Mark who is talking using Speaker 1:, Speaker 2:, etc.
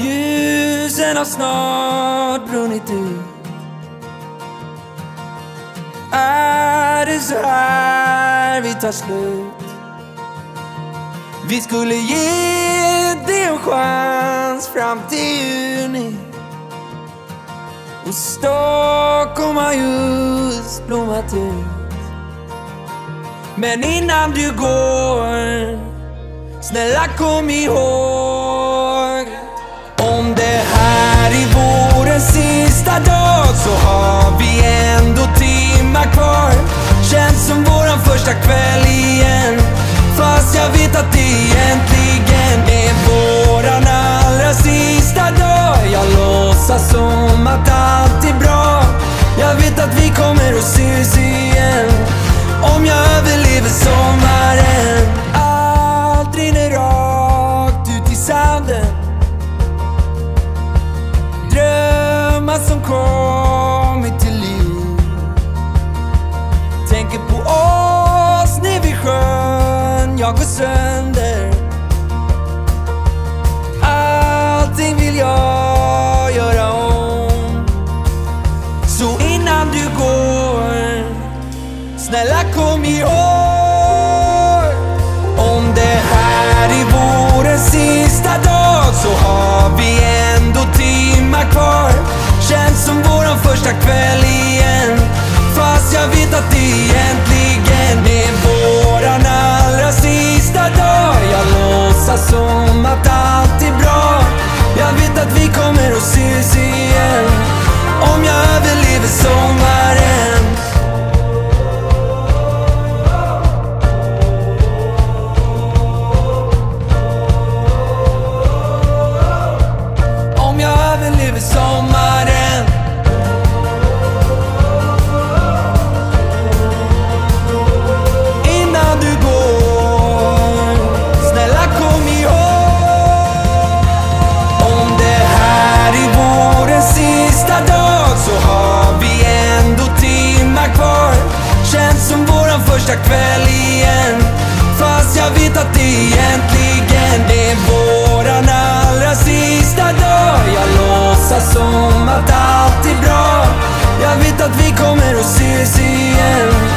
Speaker 1: Ljusen har snart brunnit ut. Är det så här vi tar slut? Vi skulle ge det en chans fram till juni. Och Stockholm har just blommat ut. Men innan du går Snälla kom ihåg våran första kväll igen. Fast jag vet att det egentligen är våran allra sista dag. Jag låtsas som Jag går sönder. Allting vill jag göra om. Så innan du går Snälla kom ihåg Om det här är vårens sista dag Så har vi ändå timmar kvar. Känns som våran första kväll igen. Kommer att första kväll igen. Fast jag vet att det egentligen är våran allra sista dag. Jag låtsas som att allt är bra. Jag vet att vi kommer att ses igen.